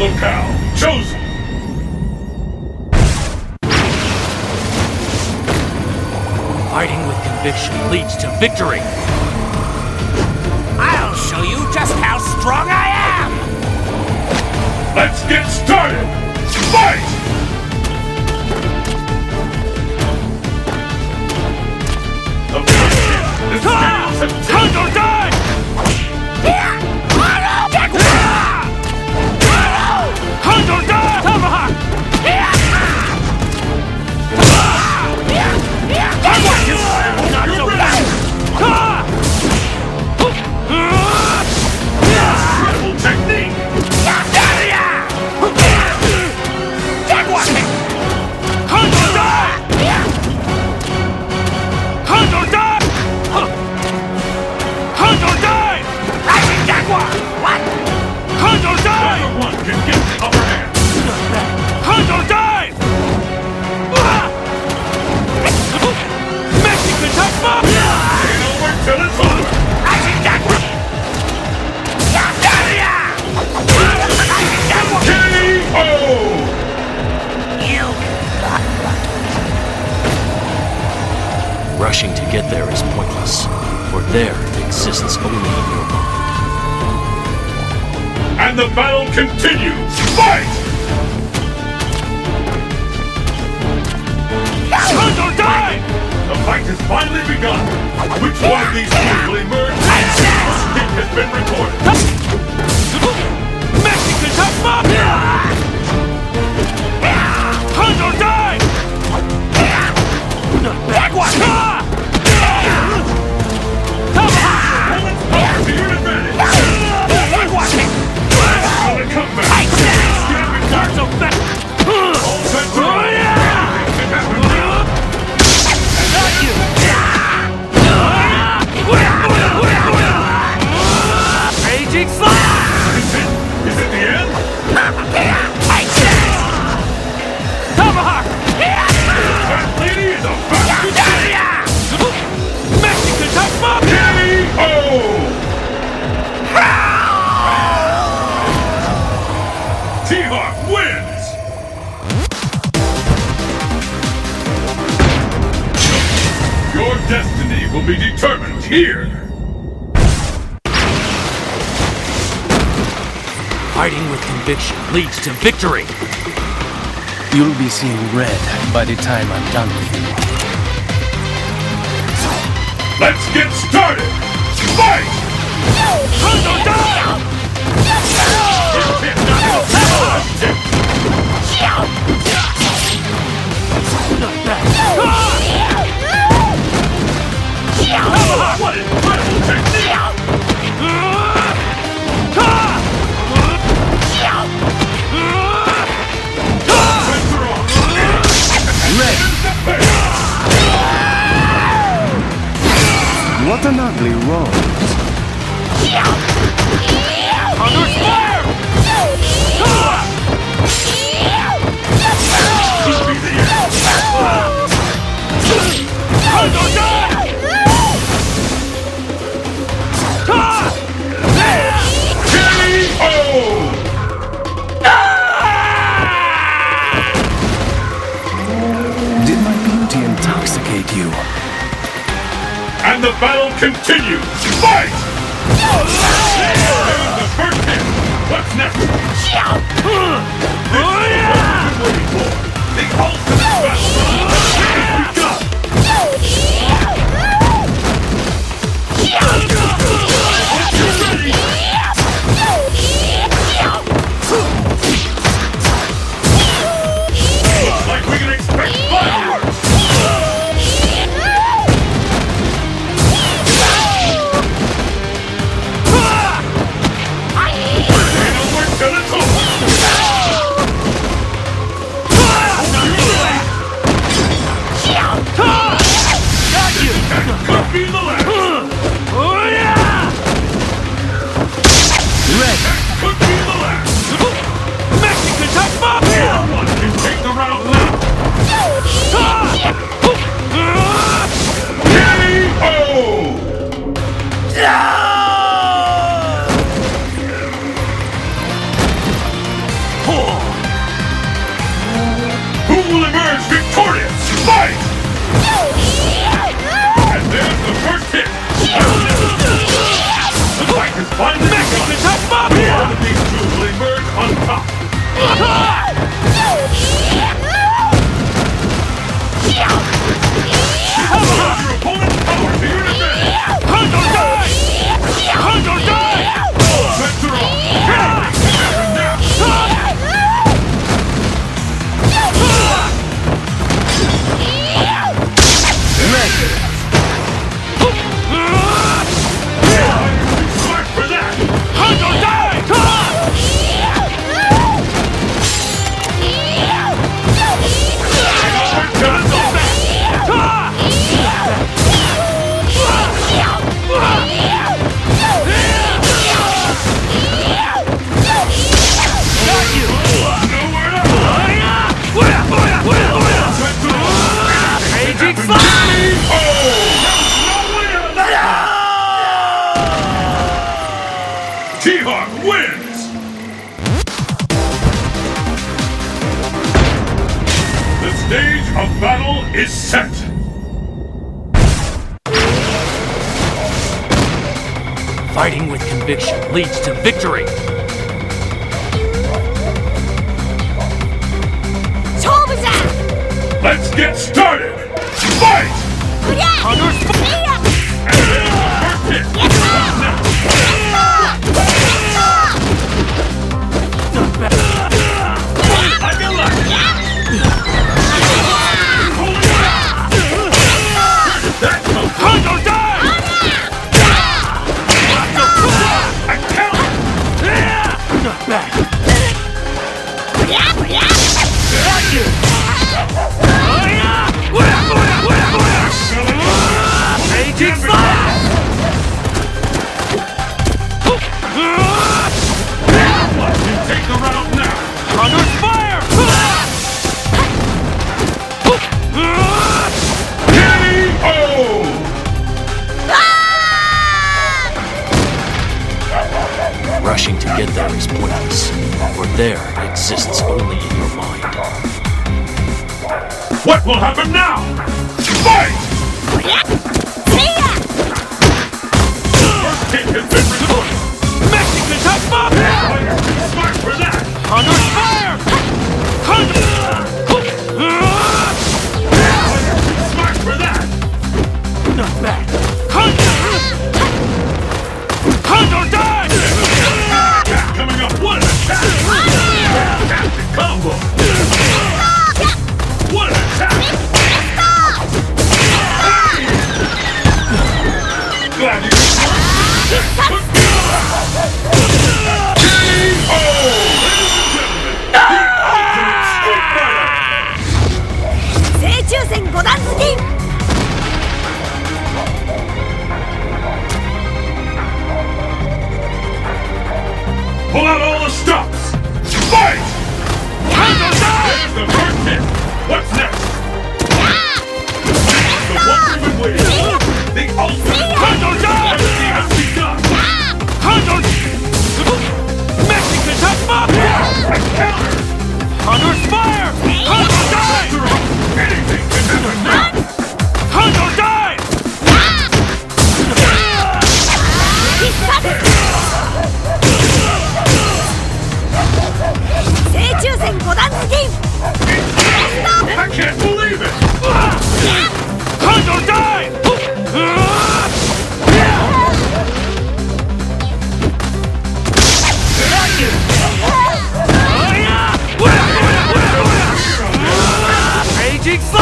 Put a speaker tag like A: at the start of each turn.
A: locale chosen.
B: Fighting with conviction leads to victory.
C: I'll show you just how strong I am!
A: Let's get started. Fight!
B: For there exists only in your mind.
A: And the battle continues. Fight!
B: Hunt or die!
A: The fight has finally begun. Which one of these two will emerge? First hit has been recorded.
B: Mexican touch Hunt
A: here!
B: Fighting with conviction leads to victory.
D: You'll be seeing red by the time I'm done with you.
A: Let's get started! Fight!
B: Hunt
A: What
D: an ugly rose.
B: Thunder
A: And the battle continues! Fight! The first hit! What's next? This is what been waiting for! The ultimate battle! One Mexican mafia! Of these two will emerge on top! Ah! is set!
B: Fighting with conviction leads to victory!
A: Let's get started! Fight! Yeah.
B: Rushing to get there is pointless, for there exists only in your mind.
A: What will happen now? Fight!
E: See ya!
A: First kick has been recorded! Mexicans have mobbed! Smart for that! cheeks.